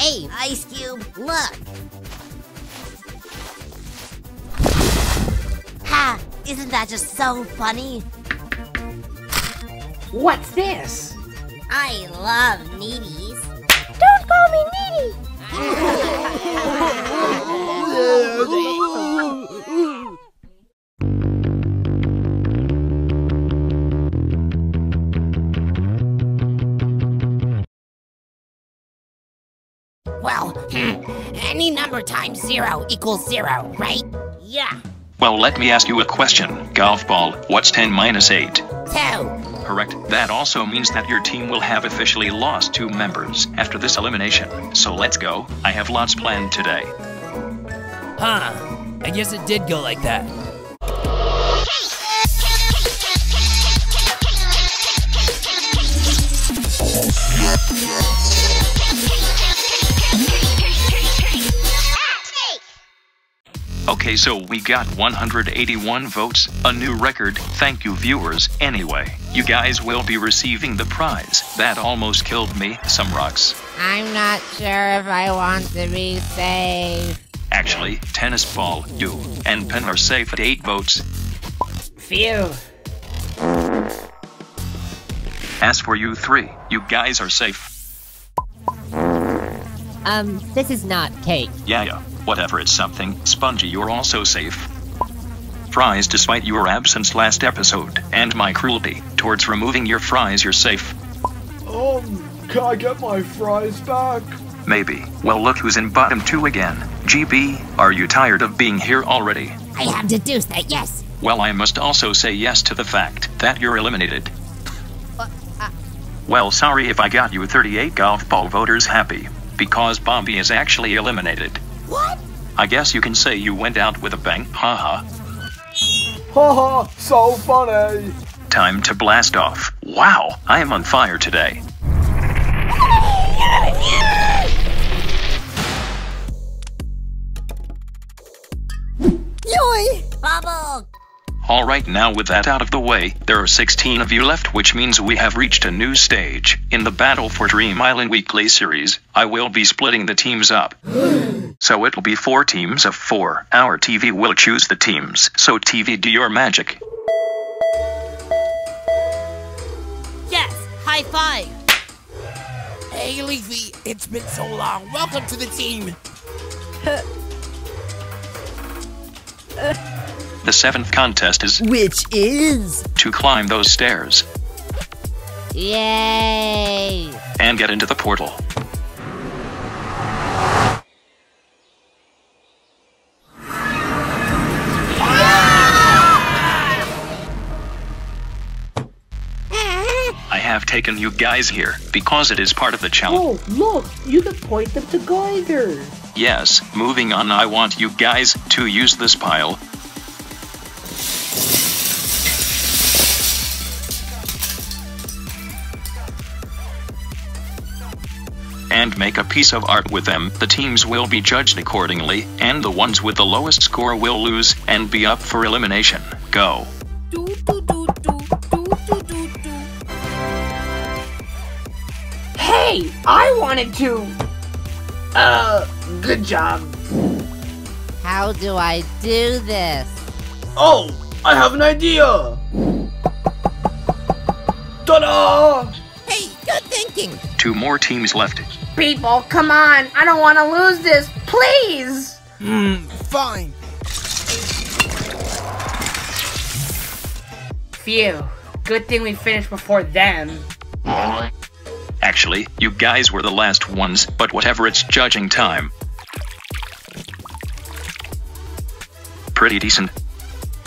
Hey, Ice Cube, look! Ha! Isn't that just so funny? What's this? I love needies. Don't call me needy! Well, hmm, any number times zero equals zero, right? Yeah. Well, let me ask you a question. Golf ball, what's 10 minus 8? Two. Correct. That also means that your team will have officially lost two members after this elimination. So let's go. I have lots planned today. Huh. I guess it did go like that. Okay, so we got 181 votes, a new record. Thank you, viewers. Anyway, you guys will be receiving the prize. That almost killed me. Some rocks. I'm not sure if I want to be safe. Actually, tennis ball, you, and pen are safe at 8 votes. Phew. As for you three, you guys are safe. Um, this is not cake. Yeah, yeah. Whatever, it's something. Spongy, you're also safe. Fries, despite your absence last episode and my cruelty towards removing your fries, you're safe. Um, can I get my fries back? Maybe. Well, look who's in bottom two again. GB, are you tired of being here already? I have deduced that, yes. Well, I must also say yes to the fact that you're eliminated. Well, sorry if I got you 38 golf ball voters happy, because Bomby is actually eliminated. What? I guess you can say you went out with a bang, haha. Haha, so funny. Time to blast off. Wow, I am on fire today. Yoy! Bubble! Alright, now with that out of the way, there are 16 of you left, which means we have reached a new stage. In the Battle for Dream Island weekly series, I will be splitting the teams up. so it'll be four teams of four. Our TV will choose the teams, so TV do your magic. Yes! High five! Hey, Leafy, it's been so long. Welcome to the team. The seventh contest is Which is? to climb those stairs Yay! and get into the portal. I have taken you guys here because it is part of the challenge. Oh, look, you can point them together. Yes, moving on, I want you guys to use this pile. And make a piece of art with them. The teams will be judged accordingly, and the ones with the lowest score will lose and be up for elimination. Go. Do, do, do, do, do, do, do, do. Hey, I wanted to. Uh, good job. How do I do this? Oh, I have an idea. Ta-da! Hey, good thinking! Two more teams left. People, come on. I don't want to lose this. Please. Hmm, fine. Phew. Good thing we finished before them. Actually, you guys were the last ones, but whatever, it's judging time. Pretty decent.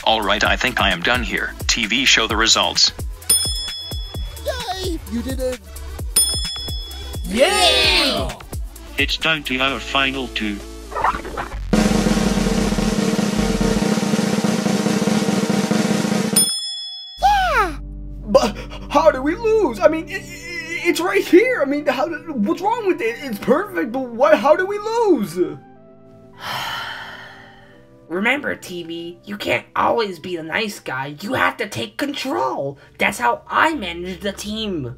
Alright, I think I am done here. TV, show the results. Yay! You did it! Yeah! It's down to our final two. Yeah! But how do we lose? I mean, i i it's right here. I mean, how, what's wrong with it? It's perfect, but what? How do we lose? Remember, TV, you can't always be the nice guy. You have to take control. That's how I manage the team.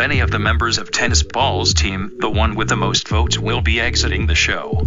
Any of the members of Tennis Ball's team, the one with the most votes will be exiting the show.